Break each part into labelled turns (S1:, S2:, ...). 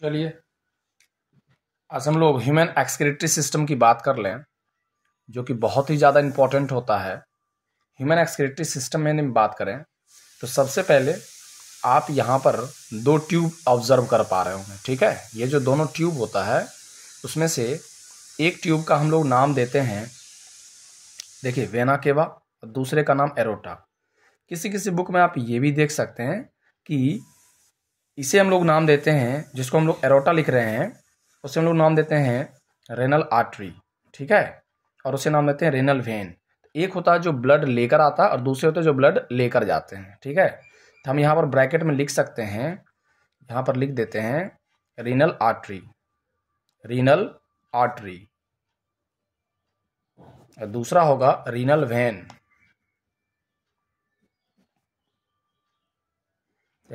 S1: चलिए, आज हम लोग ह्यूमन एक्सक्रेटरी सिस्टम की बात कर लें, जो कि बहुत ही ज़्यादा इम्पोर्टेंट होता है। ह्यूमन एक्सक्रेटरी सिस्टम में हम बात करें तो सबसे पहले आप यहाँ पर दो ट्यूब ऑब्ज़र्व कर पा रहे होंगे, ठीक है? ये जो दोनों ट्यूब होता है, उसमें से एक ट्यूब का हम लोग नाम देते हैं, देखिए वेना केवा और दूसरे का नाम एरोटा। किसी किसी बुक में आप ये भी देख सकते हैं कि इसे हम लोग नाम देते हैं, जिसको हम लोग एरोटा लिख रहे हैं, उसे हम लोग नाम देते हैं रेनल आर्टरी ठीक है? और उसे नाम देते हैं रेनल वेन एक होता है जो ब्लड लेकर आता है और दूसरे होते हैं जो ब्लड लेकर जाते हैं, ठीक है? तो हम यहाँ पर ब्रैकेट में लिख सकते हैं, यहाँ पर लिख देते हैं रीनल आर्टरी रीनल आर्टरी दूसरा होगा रीनल वेन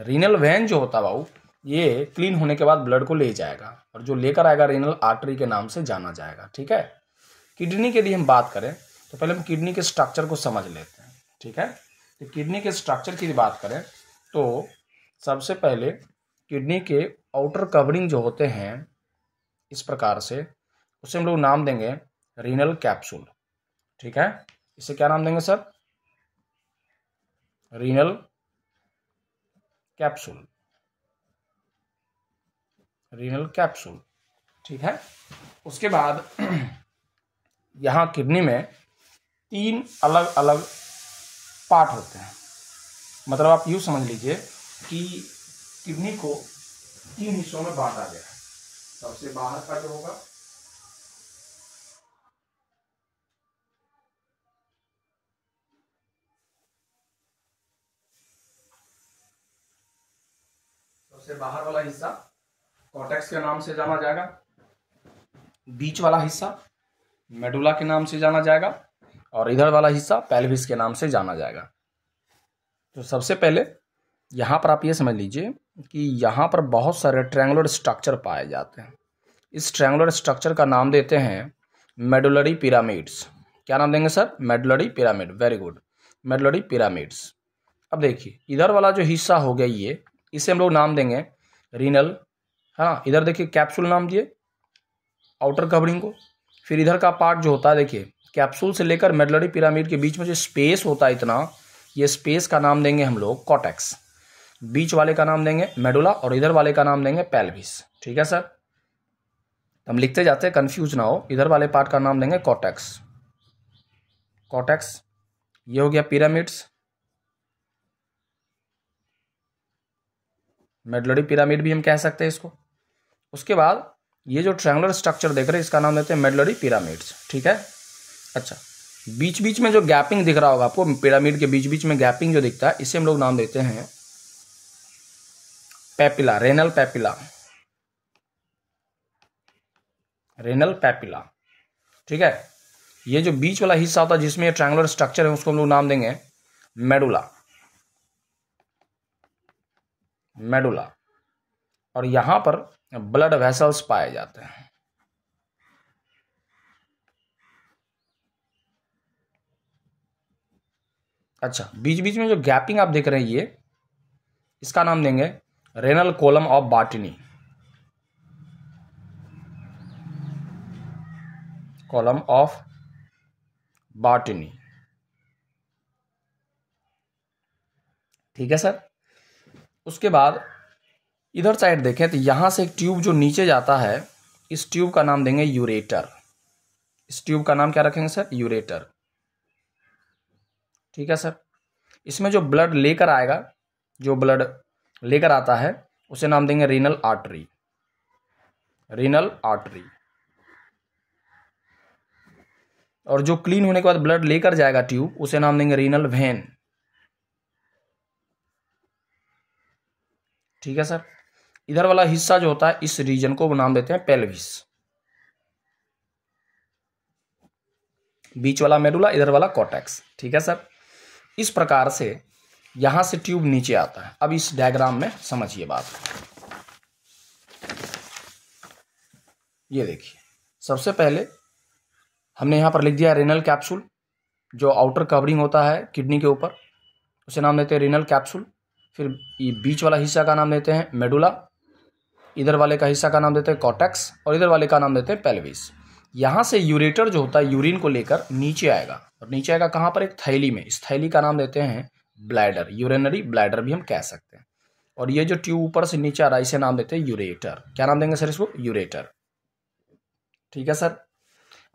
S1: रीनल वैन जो होता बाबू, ये क्लीन होने के बाद ब्लड को ले जाएगा और जो लेकर आएगा रीनल आर्टरी के नाम से जाना जाएगा, ठीक है? किडनी के लिए हम बात करें तो पहले हम किडनी के स्ट्रक्चर को समझ लेते हैं, ठीक है? तो किडनी के स्ट्रक्चर की बात करें तो सबसे पहले किडनी के आउटर कवरिंग जो होते हैं, इस प्रकार से, उसे हम लोग नाम देंगे रीनल कैप्सूल ठीक है? इसे क्या नाम देंगे sir? Renal capsule renal capsule ठीक है? उसके बाद यहाँ किडनी में तीन अलग अलग पार्ट होते हैं। मतलब आप यूँ समझ लीजिए कि किडनी को तीन हिस्सों में बांटा गया है। सबसे बाहर का जो होगा सबसे बाहर वाला हिस्सा कॉटेक्स के नाम से जाना जाएगा। बीच वाला हिस्सा मेडुला के नाम से जाना जाएगा। और इधर वाला हिस्सा पेल्विस के नाम से जाना जाएगा। तो सबसे पहले, यहाँ पर आप ये समझ लीजिए कि यहाँ पर बहुत सारे ट्रैंगुलर स्ट्रक्चर पाए जाते हैं। इस ट्रैंगुलर स्ट्रक्चर का नाम देते हैं मेडुलरी पिरामिड्स क्या नाम देंगे sir? Medullary pyramid very good medullary pyramids अब देखिए, इधर वाला जो हिस्सा हो गया ये इसे हम लोग नाम देंगे रीनल। है ना इधर देखिए कैप्सूल नाम दिए आउटर कवरिंग को। फिर इधर का पार्ट जो होता है, देखिए कैप्सूल से लेकर मेडलरी पिरामिड के बीच में जो स्पेस होता है इतना, ये स्पेस का नाम देंगे हम लोग कॉटेक्स बीच वाले का नाम देंगे मेडुला और इधर वाले का नाम देंगे पेल्विस ठीक है सर हम लिखते जाते हैं कन्फ्यूज़ ना हो। इधर वाले पार्ट का नाम देंगे कॉटेक्स कॉटेक्स ये हो गया पिरामिड्स मेडलरी पिरामिड भी हम कह सकते हैं इसको। उसके बाद ये जो ट्रैंगुलर स्ट्रक्चर देख रहे हैं, इसका नाम देते हैं मेडलरी पिरामिड्स ठीक है? अच्छा बीच बीच में जो गैपिंग दिख रहा होगा आपको पिरामिड के बीच बीच में गैपिंग जो दिखता है, इसे हम लोग नाम देते हैं papilla renal papilla renal papilla ठीक है? ये जो बीच वाला हिस्सा होता है जिसमें ये ट्रैंगुलर स्ट्रक्चर है, उसको हम लोग नाम देंगे मेडुला मेडुला। और यहाँ पर ब्लड वेसल्स पाए जाते हैं। अच्छा बीच बीच में जो गैपिंग आप देख रहे हैं ये, इसका नाम देंगे renal column of Bertini column of Bertini ठीक है सर उसके बाद इधर साइड देखें तो यहाँ से एक ट्यूब जो नीचे जाता है, इस ट्यूब का नाम देंगे यूरेटर। इस ट्यूब का नाम क्या रखेंगे सर? यूरेटर। ठीक है सर? इसमें जो ब्लड लेकर आएगा, जो ब्लड लेकर आता है, उसे नाम देंगे रीनल आर्टरी। Renal artery. और जो क्लीन होने के बाद ब्लड लेकर जाएगा ट्यूब, उसे नाम देंगे रीनल वेन। ठीक है सर? इधर वाला हिस्सा जो होता है, इस रीजन को नाम देते हैं पेल्विस बीच वाला मेडुला इधर वाला कॉटेक्स ठीक है सर? इस प्रकार से यहाँ से ट्यूब नीचे आता है। अब इस डायग्राम में समझिए बात। ये देखिए। सबसे पहले हमने यहाँ पर लिख दिया रेनल कैप्सूल जो आउटर कवरिंग होता है किडनी के ऊपर, उसे नाम देते हैं रेनल कैप्सूल फिर ये बीच वाला हिस्सा का नाम देते हैं मेडुला, इधर वाले का हिस्सा का नाम देते हैं कॉटेक्स और इधर वाले का नाम देते हैं पेल्विस। यहाँ से यूरेटर जो होता है, यूरिन को लेकर नीचे आएगा। और नीचे आएगा कहाँ पर? एक थैली में। इस थैली का नाम देते हैं ब्लैडर, यूरेनरी ब्लैडर भी हम कह सकते हैं। और ये जो ट्यूब ऊपर से नीचे आ रहा है, इसे नाम देते हैं यूरेटर। क्या नाम देंगे सर इसको? यूरेटर। ठीक है सर।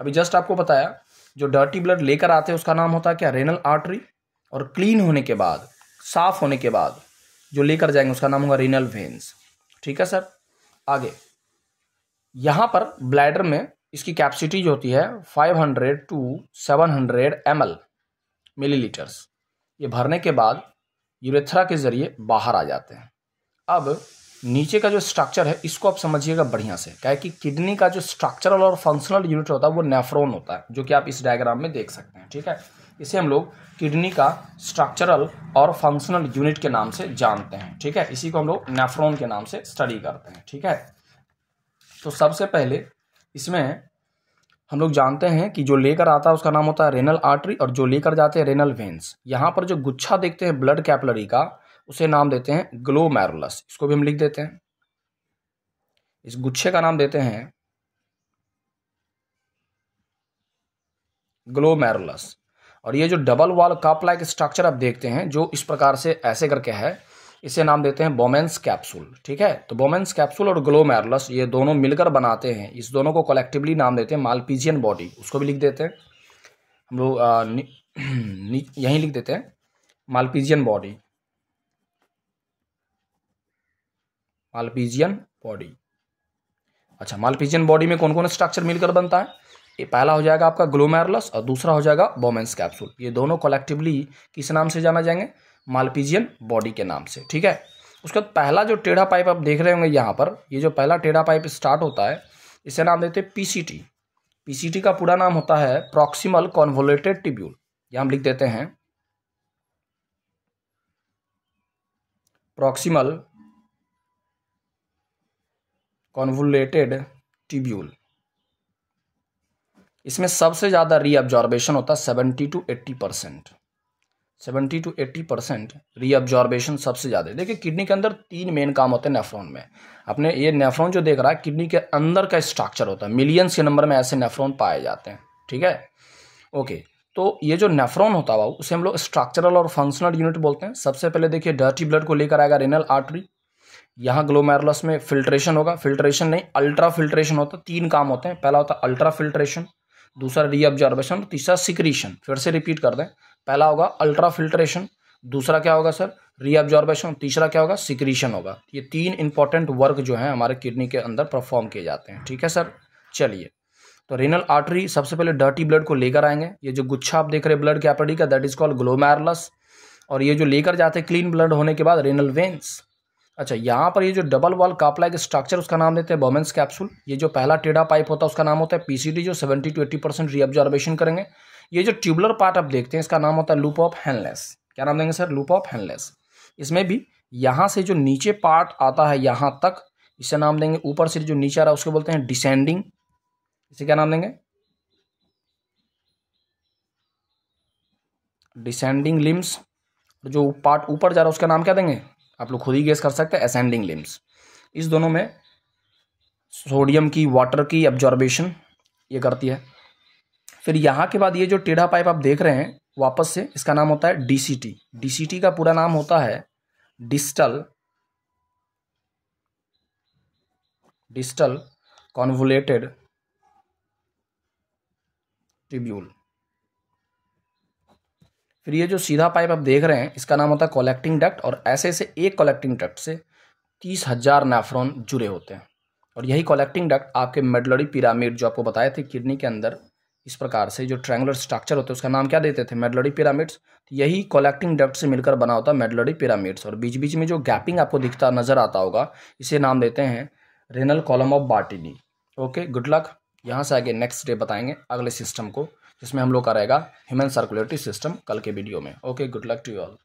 S1: अभी जस्ट आपको बताया, जो डर्टी ब्लड लेकर आते हैं, उसका नाम होता है क्या? Renal artery. और क्लीन होने के बाद, साफ़ होने के बाद जो लेकर जाएँगे, उसका नाम होगा रीनल वेन्स ठीक है, सर? आगे। यहाँ पर ब्लैडर में इसकी कैपेसिटी जो होती है 500 टू 700 हंड्रेड एम मिलीलीटर्स ये भरने के बाद यूरेथ्रा के ज़रिए बाहर आ जाते हैं। अब नीचे का जो स्ट्रक्चर है, इसको आप समझिएगा बढ़िया से। क्या कि किडनी का जो स्ट्रक्चरल और फंक्शनल यूनिट होता है, वो नेफ्रोन होता है, जो कि आप इस डायग्राम में देख सकते हैं। ठीक है? इसे हम लोग किडनी का स्ट्रक्चरल और फंक्शनल यूनिट के नाम से जानते हैं, ठीक है? इसी को हम लोग नेफ्रोन के नाम से स्टडी करते हैं, ठीक है? तो सबसे पहले इसमें हम लोग जानते हैं कि जो लेकर आता है उसका नाम होता है रेनल आर्टरी और जो लेकर जाते हैं रेनल वेन्स यहाँ पर जो गुच्छा देखते हैं ब्लड कैपलरी का, उसे नाम देते हैं ग्लोमैरुलस इसको भी हम लिख देते हैं। इस गुच्छे का नाम देते हैं ग्लोमैरुलस और ये जो double wall cup like structure आप देखते हैं, जो इस प्रकार से ऐसे करके है, इसे नाम देते हैं बोमेंस कैप्सूल ठीक है? तो बोमेंस कैप्सूल और ग्लोमैरुलस ये दोनों मिलकर बनाते हैं। इस दोनों को कलेक्टिवली नाम देते हैं मालपीजियन बॉडी उसको भी लिख देते हैं। हम लोग यहीं लिख देते हैं मालपीजियन बॉडी मालपीजियन बॉडी अच्छा मालपीजियन बॉडी में कौन कौन स्ट्रक्चर मिलकर बनता है? ये पहला हो जाएगा आपका ग्लोमेरुलस और दूसरा हो जाएगा बोमेंस कैप्सूल ये दोनों कलेक्टिवली किस नाम से जाना जाएँगे? मालपीजियन बॉडी के नाम से, ठीक है? उसके बाद पहला जो टेढ़ा पाइप आप देख रहे होंगे यहाँ पर, ये जो पहला टेढ़ा पाइप स्टार्ट होता है, इसे नाम देते हैं पीसीटी पीसीटी का पूरा नाम होता है प्रॉक्सिमल कॉन्वोलेटेड टिब्यूल यह हम लिख देते हैं प्रॉक्सिमल कॉन्वुलेटेड ट्यूब्यूल इसमें सबसे ज़्यादा रीअब्जॉर्बेशन होता है seventy two eighty percent seventy two eighty percent reabsorption सबसे ज़्यादा देखिए किडनी के अंदर तीन मेन काम होते हैं नेफ्रॉन में। अपने ये नेफ्रॉन जो देख रहा है किडनी के अंदर का स्ट्रक्चर होता है। मिलियंस के नंबर में ऐसे नेफ्रॉन पाए जाते हैं, ठीक है? ओके तो ये जो नेफ्रॉन होता है, उसे हम लोग स्ट्रक्चरल और फंक्शनल यूनिट बोलते हैं। सबसे पहले देखिए डर्टी ब्लड को लेकर आएगा रेनल आर्टरी यहाँ ग्लोमेरुलस में फिल्ट्रेशन होगा। फिल्ट्रेशन नहीं अल्ट्रा फिल्ट्रेशन होता तीन काम होते हैं। पहला होता है अल्ट्रा फिल्ट्रेशन दूसरा रीअब्जॉर्बेशन तीसरा सिक्रीशन फिर से रिपीट कर दें। पहला होगा अल्ट्रा फिल्ट्रेशन दूसरा क्या होगा सर रीअब्जॉर्बेशन तीसरा क्या होगा? सिक्रीशन होगा। ये तीन इंपॉर्टेंट वर्क जो है हमारे किडनी के अंदर परफॉर्म किए जाते हैं। ठीक है सर चलिए। तो रेनल आर्टरी सबसे पहले डर्टी ब्लड को लेकर आएँगे। ये जो गुच्छा आप देख रहे हैं ब्लड कैपडी का दैट इज़ कॉल्ड ग्लोमैरलस और ये जो लेकर जाते हैं क्लीन ब्लड होने के बाद रेनल वेन्स अच्छा यहाँ पर ये जो डबल वॉल कापला के स्ट्रक्चर उसका नाम देते हैं बोमेंस कैप्सूल ये जो पहला टेढ़ा पाइप होता है, उसका नाम होता है पीसीडी जो seventy two eighty percent reabsorption करेंगे। ये जो ट्यूबुलर पार्ट आप देखते हैं, इसका नाम होता है लूप ऑफ़ हैंडलेस क्या नाम देंगे सर लूप ऑफ़ हैंडलेस इसमें भी यहाँ से जो नीचे पार्ट आता है, यहाँ तक, इसे नाम देंगे ऊपर से जो नीचे आ रहा है, उसको बोलते हैं डिसेंडिंग इसे क्या नाम देंगे? डिसेंडिंग लिम्स जो पार्ट ऊपर जा रहा है, उसका नाम क्या देंगे? आप लोग खुद ही गेस कर सकते हैं असेंडिंग लिम्स इस दोनों में सोडियम की वाटर की एब्जॉर्बेशन ये करती है। फिर यहाँ के बाद ये जो टेढ़ा पाइप आप देख रहे हैं, वापस से इसका नाम होता है डीसीटी डीसीटी का पूरा नाम होता है डिस्टल डिस्टल कॉन्वुलेटेड ट्रिब्यूल फिर ये जो सीधा पाइप आप देख रहे हैं, इसका नाम होता है कलेक्टिंग डक्ट और ऐसे ऐसे एक कलेक्टिंग डक्ट से तीस हज़ार नेफ्रॉन जुड़े होते हैं। और यही कलेक्टिंग डक्ट आपके मेडलरी पिरामिड जो आपको बताए थे किडनी के अंदर, इस प्रकार से जो ट्रैंगुलर स्ट्रक्चर होते हैं, उसका नाम क्या देते थे? मेडलरी पिरामिड्स तो यही कलेक्टिंग डक्ट से मिलकर बना होता है मेडलरी पिरामिड्स और बीच बीच में जो गैपिंग आपको दिखता नज़र आता होगा, इसे नाम देते हैं renal column of Bertini okay good luck यहाँ से आगे नेक्स्ट डे बताएँगे अगले सिस्टम को। जिसमें हम लोग का रहेगा ह्यूमन सर्कुलेटरी सिस्टम कल के वीडियो में। Okay good luck to you all